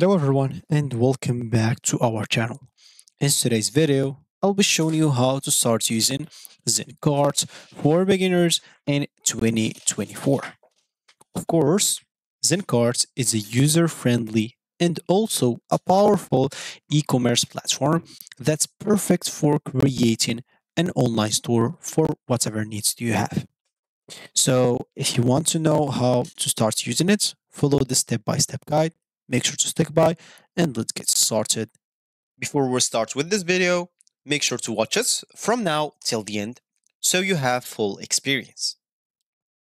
Hello everyone and welcome back to our channel. In today's video, I'll be showing you how to start using Zen Carts for beginners in 2024. Of course, Zen Carts is a user-friendly and also a powerful e-commerce platform that's perfect for creating an online store for whatever needs you have. So if you want to know how to start using it, follow the step-by-step guide make sure to stick by and let's get started. Before we start with this video, make sure to watch us from now till the end so you have full experience.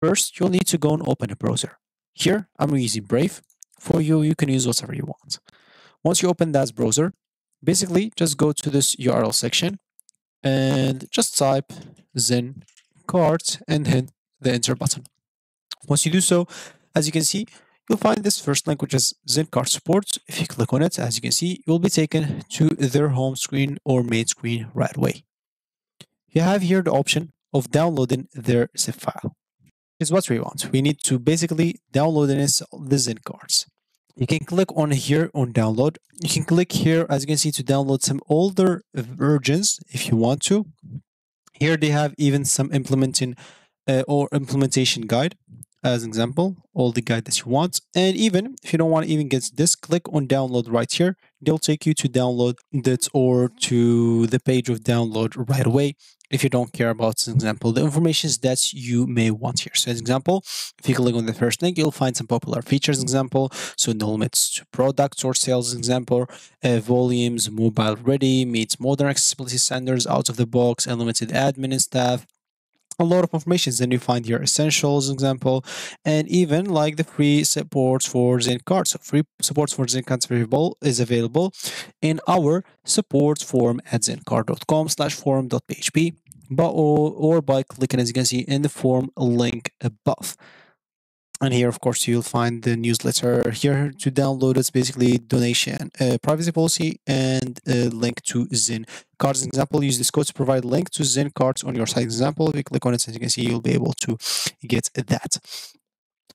First, you'll need to go and open a browser. Here, I'm using Brave. For you, you can use whatever you want. Once you open that browser, basically just go to this URL section and just type Zen Carts and hit the enter button. Once you do so, as you can see, you'll find this first link, which is Zen Cart support. If you click on it, as you can see, you'll be taken to their home screen or main screen right away. You have here the option of downloading their zip file. Is what we want. We need to basically download and install the. You can click on here on download. You can click here, as you can see, to download some older versions if you want to. Here they have even some implementing uh, or implementation guide as an example, all the guide that you want. And even if you don't want to even get this, click on download right here. They'll take you to download that or to the page of download right away if you don't care about, for example, the information that you may want here. So as example, if you click on the first link, you'll find some popular features, example, so no limits to products or sales, example, uh, volumes, mobile ready, meets modern accessibility standards out of the box, unlimited admin and staff, a lot of information. Then you find your essentials example, and even like the free supports for Zen Carts. So free supports for Zen Carts available is available in our support form at zen-cart.com slash forum.php but or, or by clicking as you can see in the form link above and here of course you'll find the newsletter here to download. It's basically donation uh, privacy policy and a link to Zen Carts. Example use this code to provide link to Zen Carts on your site. Example if you click on it as you can see you'll be able to get that.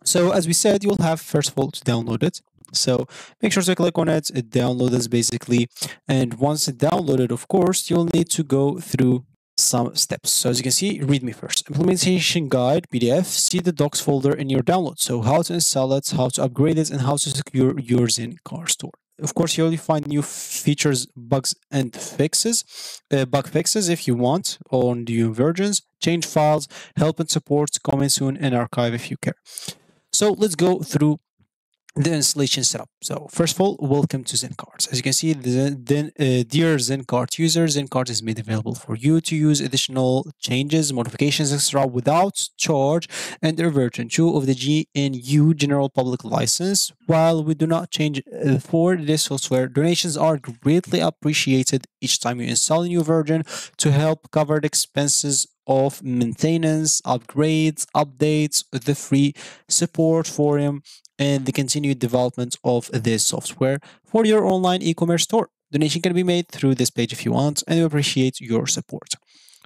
So as we said you'll have first of all to download it. So make sure to click on it. It downloads basically. And once it downloaded of course you'll need to go through some steps. So as you can see, read me first. Implementation guide, PDF, see the docs folder in your download. So how to install it, how to upgrade it, and how to secure your Zen Cart store. Of course, you only find new features, bugs, and fixes, uh, bug fixes if you want on new versions, change files, help and support coming soon, and archive if you care. So let's go through the installation setup. So first of all, welcome to Zen Carts. As you can see, the, the uh, dear Zen Cart users, Zen Cart is made available for you to use additional changes, modifications, etc. without charge and under version 2 of the GNU General Public License. While we do not change uh, for this software, donations are greatly appreciated each time you install a new version to help cover the expenses of maintenance, upgrades, updates, the free support forum, and the continued development of this software for your online e-commerce store. Donation can be made through this page if you want, and we appreciate your support.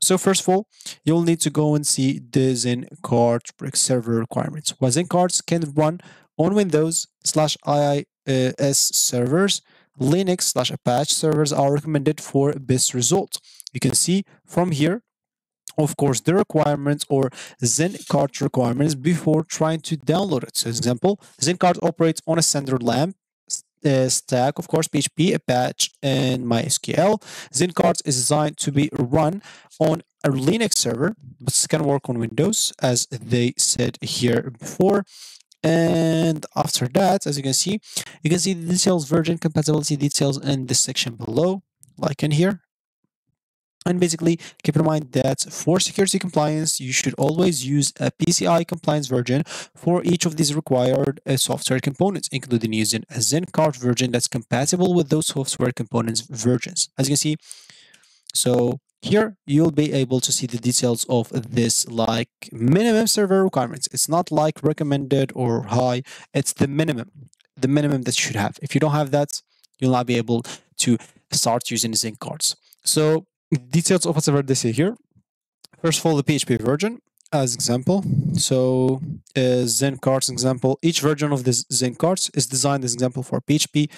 So first of all, you'll need to go and see the Zen Cart server requirements. Well, Zen Carts can run on Windows slash IIS servers, Linux slash Apache servers are recommended for best result. You can see from here of course, the requirements or Zen Cart requirements before trying to download it. So, example, Zen Cart operates on a standard LAMP uh, stack, of course, PHP, Apache, and MySQL. Zen Carts is designed to be run on a Linux server, but it can work on Windows, as they said here before. And after that, as you can see, you can see the details, version compatibility details in this section below, like in here. And basically, keep in mind that for security compliance, you should always use a PCI compliance version for each of these required uh, software components, including using a Zen Cart version that's compatible with those software components versions. As you can see, so here you'll be able to see the details of this like minimum server requirements. It's not like recommended or high, it's the minimum, the minimum that you should have. If you don't have that, you'll not be able to start using Zen Carts. So details of whatever they say here. First of all, the PHP version as example. So uh, Zen Carts example, each version of this Zen Carts is designed as example for PHP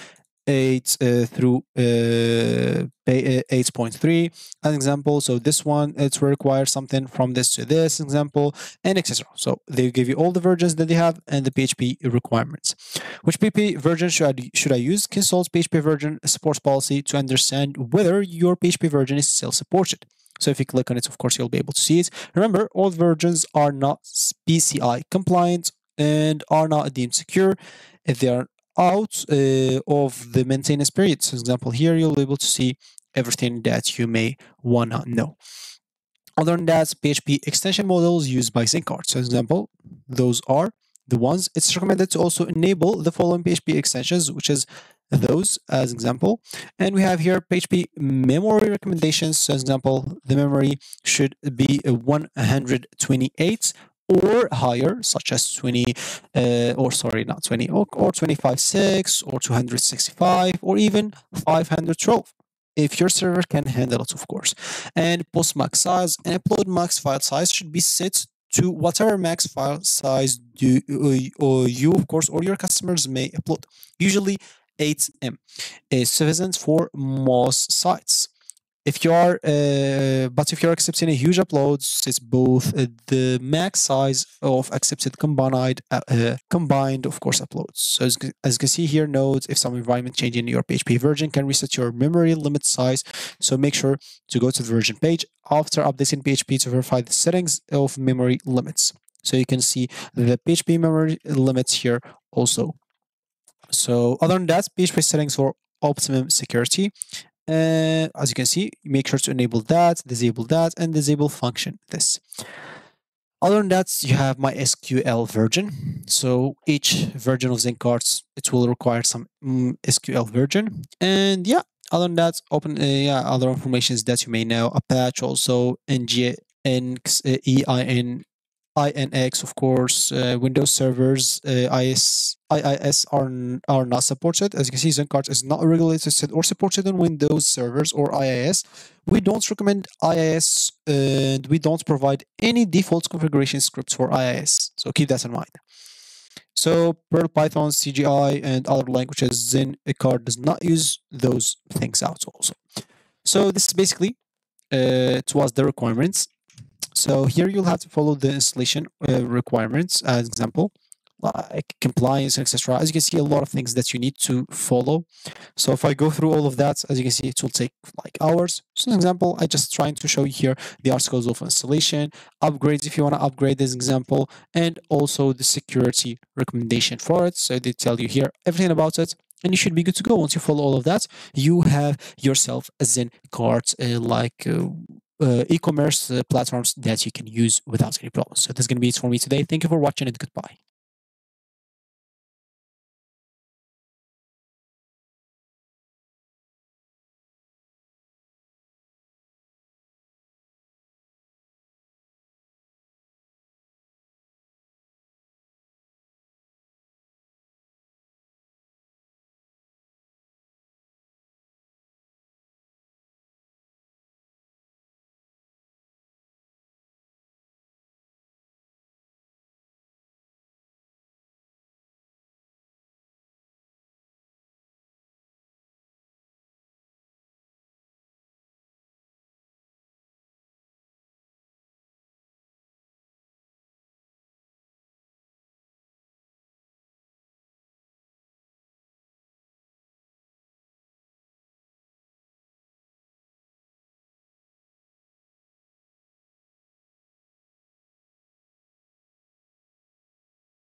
8 uh, through uh, 8.3 an example. So this one it will require something from this to this example and etc so they give you all the versions that they have and the php requirements. Which php version should I, should I use? Consult php version support policy to understand whether your php version is still supported. So if you click on it, of course, you'll be able to see it. Remember, all versions are not PCI compliant and are not deemed secure. If they are out uh, of the maintenance period. So, for example, here you'll be able to see everything that you may wanna know. Other than that, PHP extension models used by Zen Cart. So, for example, those are the ones. It's recommended to also enable the following PHP extensions, which is those as example. And we have here PHP memory recommendations. So, example, the memory should be 128 or higher, such as 20, uh, or sorry, not 20, or, or 25.6, or 265, or even 512 if your server can handle it, of course. And post max size and upload max file size should be set to whatever max file size do, uh, or you, of course, or your customers may upload. Usually 8M is sufficient for most sites if you are uh, but if you're accepting a huge uploads it's both uh, the max size of accepted combined uh, uh combined of course uploads. So as, as, you can see here note if some environment change in your php version can reset your memory limit size. So make sure to go to the version page after updating php to verify the settings of memory limits. So you can see the php memory limits here also. So other than that php settings for optimum security uh, as you can see, make sure to enable that, disable that, and disable function this. Other than that, you have MySQL version. So each version of Zen Cart, it will require some mm, SQL version. And yeah, other than that, open uh, yeah, other informations that you may know, Apache also, NG, uh, EIN, INX, of course, uh, Windows servers, uh, IS, IIS are, are not supported. As you can see, Zen Cart is not regulated or supported on Windows servers or IIS. We don't recommend IIS and we don't provide any default configuration scripts for IIS. So keep that in mind. So Perl, Python, CGI, and other languages, Zen Cart does not use those things out also. So this is basically uh, was the requirements. So here you'll have to follow the installation uh, requirements as example, like compliance, etc. As you can see, a lot of things that you need to follow. So if I go through all of that, as you can see, it will take like hours. So an example, I just trying to show you here the articles of installation, upgrades if you want to upgrade this example, and also the security recommendation for it. So they tell you here everything about it and you should be good to go. Once you follow all of that, you have yourself a Zen Cart uh, like uh, uh, e-commerce uh, platforms that you can use without any problems. So that's going to be it for me today. Thank you for watching and goodbye.